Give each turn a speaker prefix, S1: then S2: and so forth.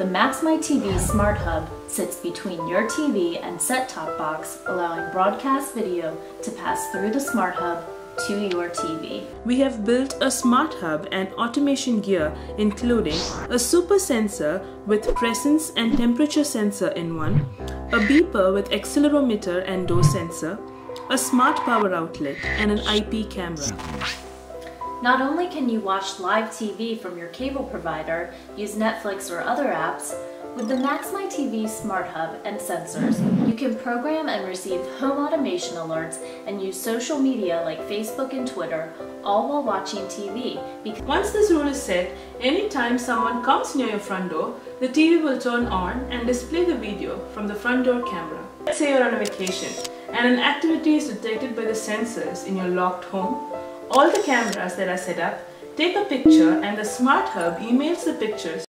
S1: The MaxMyTV Smart Hub sits between your TV and set-top box, allowing broadcast video to pass through the Smart Hub to your TV.
S2: We have built a smart hub and automation gear including a super sensor with presence and temperature sensor in one, a beeper with accelerometer and door sensor, a smart power outlet and an IP camera.
S1: Not only can you watch live TV from your cable provider, use Netflix or other apps, with the MaxMyTV Smart Hub and sensors, you can program and receive home automation alerts and use social media like Facebook and Twitter, all while watching TV.
S2: Because Once this rule is set, anytime someone comes near your front door, the TV will turn on and display the video from the front door camera. Let's say you're on a vacation and an activity is detected by the sensors in your locked home all the cameras that are set up take a picture and the smart hub emails the pictures